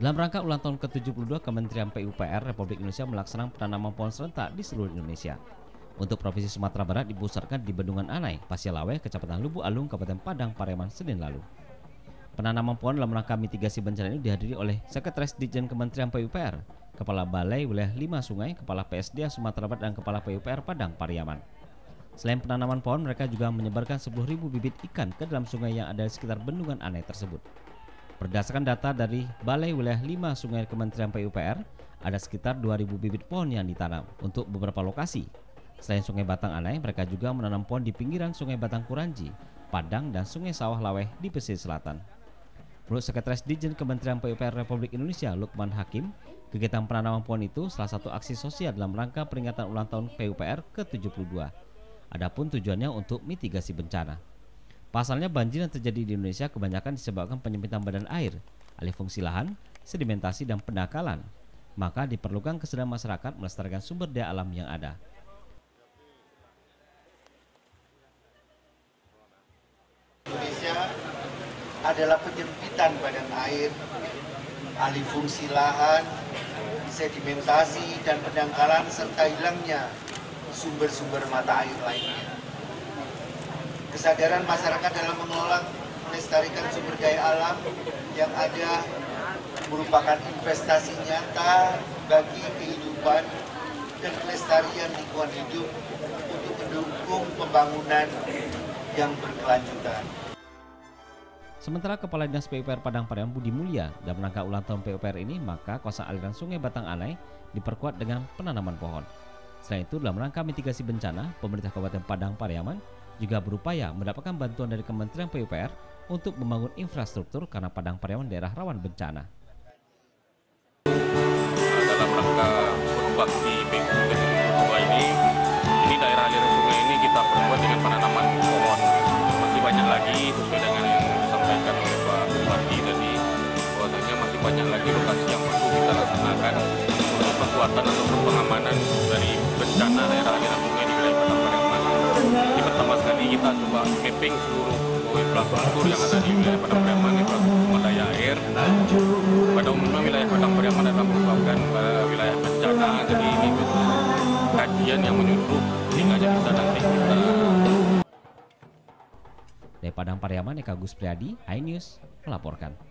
Dalam rangka ulang tahun ke-72, Kementerian PUPR Republik Indonesia melaksanakan penanaman pohon serentak di seluruh Indonesia. Untuk Provinsi Sumatera Barat dipusatkan di Bendungan Anai, Pasialawe, Kecamatan Lubu Alung, Kabupaten Padang, Pareman, Senin lalu. Penanaman pohon dalam rangka mitigasi bencana ini dihadiri oleh Sekretaris Ditjen Kementerian PUPR, Kepala Balai Wilayah 5 Sungai, Kepala PSD Sumatera Barat dan Kepala PUPR Padang Pariaman. Selain penanaman pohon, mereka juga menyebarkan 10.000 bibit ikan ke dalam sungai yang ada di sekitar bendungan aneh tersebut. Berdasarkan data dari Balai Wilayah 5 Sungai Kementerian PUPR, ada sekitar 2.000 bibit pohon yang ditanam untuk beberapa lokasi. Selain Sungai Batang Anai, mereka juga menanam pohon di pinggiran Sungai Batang Kuranji, Padang, dan Sungai Sawah Laweh di pesisir selatan. Menurut Sekretaris Dijen Kementerian PUPR Republik Indonesia, Lukman Hakim, kegiatan penanaman pohon itu salah satu aksi sosial dalam rangka peringatan ulang tahun PUPR ke-72. Adapun tujuannya untuk mitigasi bencana. Pasalnya banjir yang terjadi di Indonesia kebanyakan disebabkan penyempitan badan air, alih fungsi lahan, sedimentasi dan pendangkalan. Maka diperlukan kesadaran masyarakat melestarikan sumber daya alam yang ada. Indonesia adalah penyempitan badan air, alih fungsi lahan, sedimentasi dan pendangkalan serta hilangnya sumber-sumber mata air lainnya kesadaran masyarakat dalam mengelola melestarikan sumber daya alam yang ada merupakan investasi nyata bagi kehidupan dan kelestarian lingkungan hidup untuk mendukung pembangunan yang berkelanjutan. Sementara Kepala Dinas PUPR Padang Pariaman Budi Mulia dalam rangka ulang tahun PUPR ini, maka kawasan aliran Sungai Batang Anai diperkuat dengan penanaman pohon. Selain itu, dalam rangka mitigasi bencana, pemerintah Kabupaten Padang Pariaman juga berupaya mendapatkan bantuan dari Kementerian PUPR untuk membangun infrastruktur karena Padang Pariaman daerah rawan bencana. Dalam rangka berbakti PU ini, ini daerah aliran sungai ini kita perkuat dengan penanaman pohon. Masih banyak lagi sesuai dengan yang disampaikan oleh Pak Bupati tadi, bahwasanya masih banyak lagi lokasi yang perlu kita laksanakan untuk perkuatan atau pengamanan mapping seluruh infrastruktur yang ada di wilayah Padang Pariaman, infrastruktur daya air. Pada umumnya wilayah Padang Pariaman adalah merupakan uh, wilayah bencana, jadi ini kajian yang menyeluruh sehingga bisa nanti kita Dari Padang Pariaman, Eka Gus Priadi, iNews melaporkan.